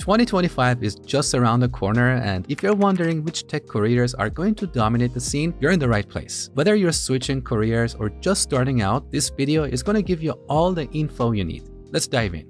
2025 is just around the corner, and if you're wondering which tech careers are going to dominate the scene, you're in the right place. Whether you're switching careers or just starting out, this video is going to give you all the info you need. Let's dive in.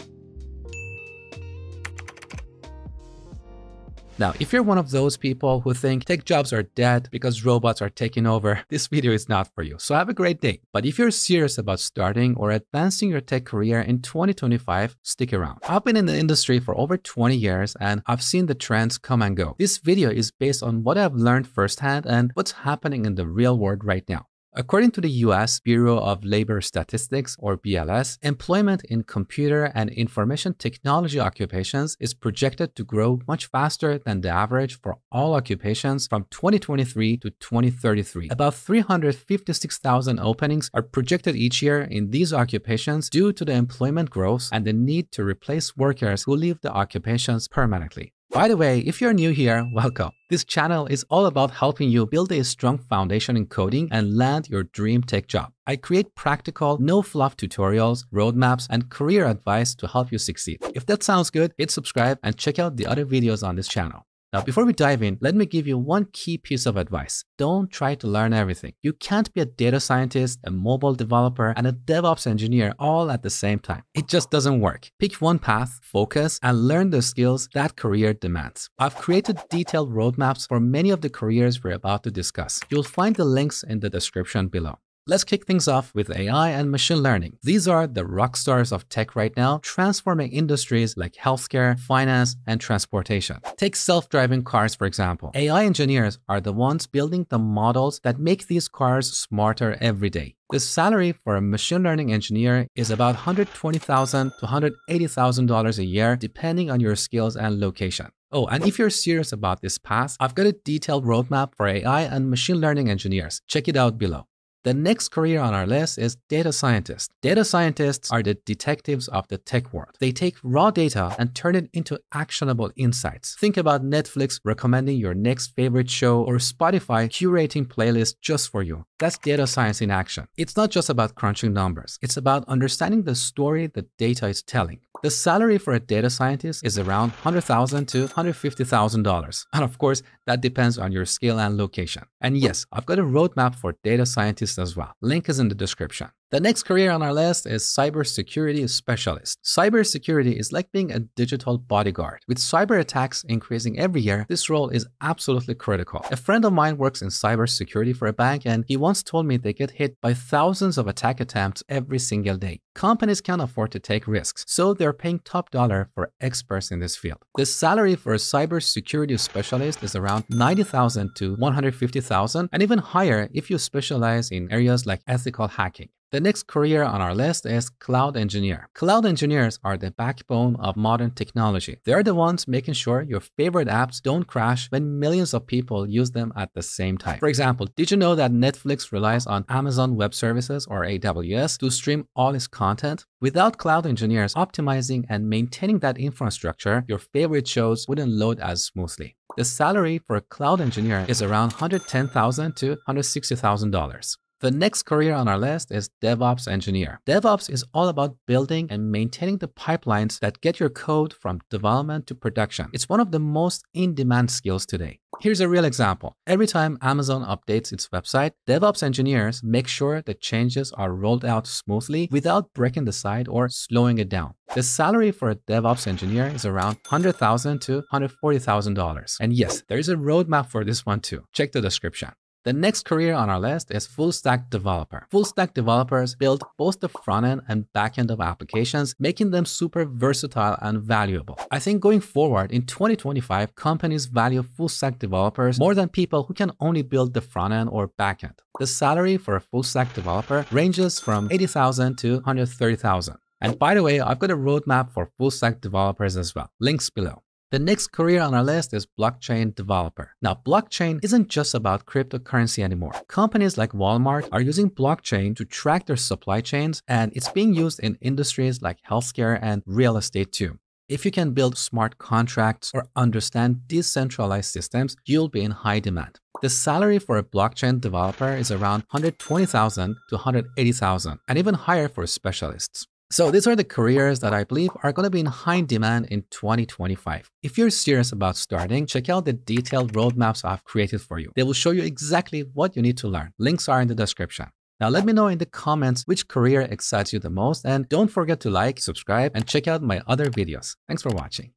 Now, if you're one of those people who think tech jobs are dead because robots are taking over, this video is not for you. So have a great day. But if you're serious about starting or advancing your tech career in 2025, stick around. I've been in the industry for over 20 years and I've seen the trends come and go. This video is based on what I've learned firsthand and what's happening in the real world right now. According to the US Bureau of Labor Statistics, or BLS, employment in computer and information technology occupations is projected to grow much faster than the average for all occupations from 2023 to 2033. About 356,000 openings are projected each year in these occupations due to the employment growth and the need to replace workers who leave the occupations permanently. By the way, if you're new here, welcome. This channel is all about helping you build a strong foundation in coding and land your dream tech job. I create practical, no fluff tutorials, roadmaps, and career advice to help you succeed. If that sounds good, hit subscribe and check out the other videos on this channel. Now, before we dive in, let me give you one key piece of advice. Don't try to learn everything. You can't be a data scientist, a mobile developer, and a DevOps engineer all at the same time. It just doesn't work. Pick one path, focus, and learn the skills that career demands. I've created detailed roadmaps for many of the careers we're about to discuss. You'll find the links in the description below. Let's kick things off with AI and machine learning. These are the rock stars of tech right now, transforming industries like healthcare, finance, and transportation. Take self-driving cars, for example. AI engineers are the ones building the models that make these cars smarter every day. The salary for a machine learning engineer is about 120,000 to $180,000 a year, depending on your skills and location. Oh, and if you're serious about this path, I've got a detailed roadmap for AI and machine learning engineers. Check it out below. The next career on our list is data scientist. Data scientists are the detectives of the tech world. They take raw data and turn it into actionable insights. Think about Netflix recommending your next favorite show or Spotify curating playlists just for you. That's data science in action. It's not just about crunching numbers. It's about understanding the story the data is telling. The salary for a data scientist is around $100,000 to $150,000. And of course, that depends on your skill and location. And yes, I've got a roadmap for data scientists as well. Link is in the description. The next career on our list is cybersecurity specialist. Cybersecurity is like being a digital bodyguard. With cyber attacks increasing every year, this role is absolutely critical. A friend of mine works in cybersecurity for a bank and he once told me they get hit by thousands of attack attempts every single day. Companies can't afford to take risks, so they're paying top dollar for experts in this field. The salary for a cybersecurity specialist is around 90,000 to 150,000 and even higher if you specialize in areas like ethical hacking. The next career on our list is cloud engineer. Cloud engineers are the backbone of modern technology. They're the ones making sure your favorite apps don't crash when millions of people use them at the same time. For example, did you know that Netflix relies on Amazon Web Services or AWS to stream all its content? Without cloud engineers optimizing and maintaining that infrastructure, your favorite shows wouldn't load as smoothly. The salary for a cloud engineer is around 110,000 to $160,000. The next career on our list is DevOps engineer. DevOps is all about building and maintaining the pipelines that get your code from development to production. It's one of the most in-demand skills today. Here's a real example. Every time Amazon updates its website, DevOps engineers make sure the changes are rolled out smoothly without breaking the site or slowing it down. The salary for a DevOps engineer is around 100,000 to $140,000. And yes, there is a roadmap for this one too. Check the description. The next career on our list is full stack developer. Full stack developers build both the front end and back end of applications, making them super versatile and valuable. I think going forward in 2025, companies value full stack developers more than people who can only build the front end or back end. The salary for a full stack developer ranges from 80,000 to 130,000. And by the way, I've got a roadmap for full stack developers as well. Links below. The next career on our list is blockchain developer. Now, blockchain isn't just about cryptocurrency anymore. Companies like Walmart are using blockchain to track their supply chains, and it's being used in industries like healthcare and real estate too. If you can build smart contracts or understand decentralized systems, you'll be in high demand. The salary for a blockchain developer is around 120,000 to 180,000 and even higher for specialists. So these are the careers that I believe are going to be in high demand in 2025. If you're serious about starting, check out the detailed roadmaps I've created for you. They will show you exactly what you need to learn. Links are in the description. Now let me know in the comments which career excites you the most and don't forget to like, subscribe, and check out my other videos. Thanks for watching.